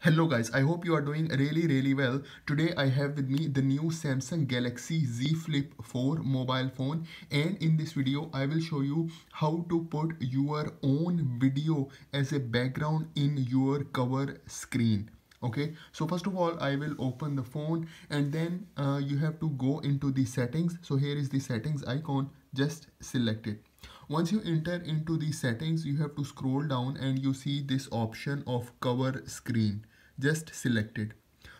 Hello guys, I hope you are doing really really well. Today I have with me the new Samsung Galaxy Z Flip 4 mobile phone and in this video I will show you how to put your own video as a background in your cover screen. Okay, so first of all I will open the phone and then uh, you have to go into the settings. So here is the settings icon, just select it. Once you enter into the settings, you have to scroll down and you see this option of cover screen. Just select it.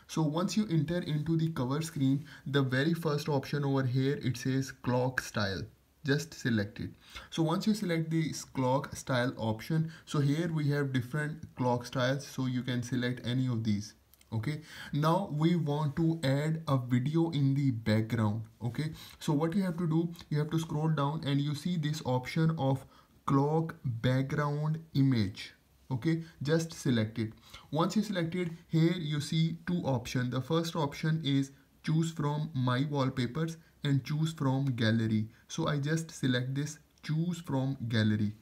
So once you enter into the cover screen, the very first option over here, it says clock style. Just select it. So once you select the clock style option, so here we have different clock styles. So you can select any of these okay? Now we want to add a video in the background. Okay? So what you have to do you have to scroll down and you see this option of clock background image. Okay? Just select it. Once you select it here you see two options the first option is choose from my wallpapers and choose from gallery. So i just select this choose from gallery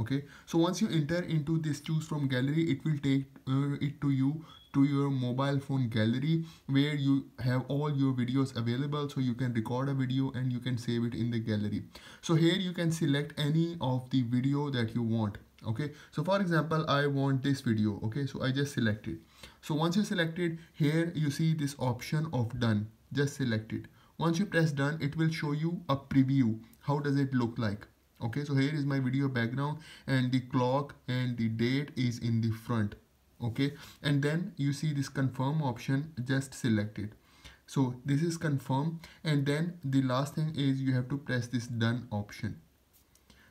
okay? So once you enter into this choose from gallery it will take uh, it to you to your mobile phone gallery where you have all your videos available. So you can record a video and you can save it in the gallery. So here you can select any of the video that you want. Okay? So for example i want this video. Okay? So i just select it. So once you select it here you see this option of done. Just select it. Once you press done it will show you a preview. How does it look like okay so here is my video background and the clock and the date is in the front okay? And then you see this confirm option just select it. So this is confirm and then the last thing is you have to press this done option.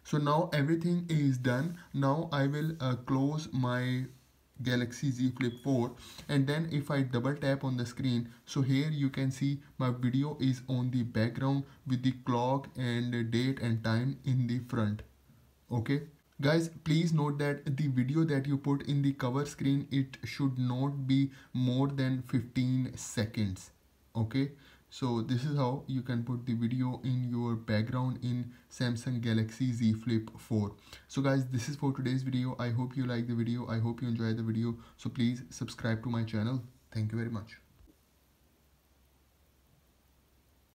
So now everything is done. Now i will uh, close my Galaxy Z Flip 4 and then if I double tap on the screen so here you can see my video is on the background with the clock and date and time in the front. Okay? Guys please note that the video that you put in the cover screen it should not be more than 15 seconds. Okay so this is how you can put the video in your background in Samsung Galaxy Z Flip 4. So guys, this is for today's video. I hope you like the video. I hope you enjoy the video. So please subscribe to my channel. Thank you very much.